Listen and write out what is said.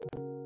you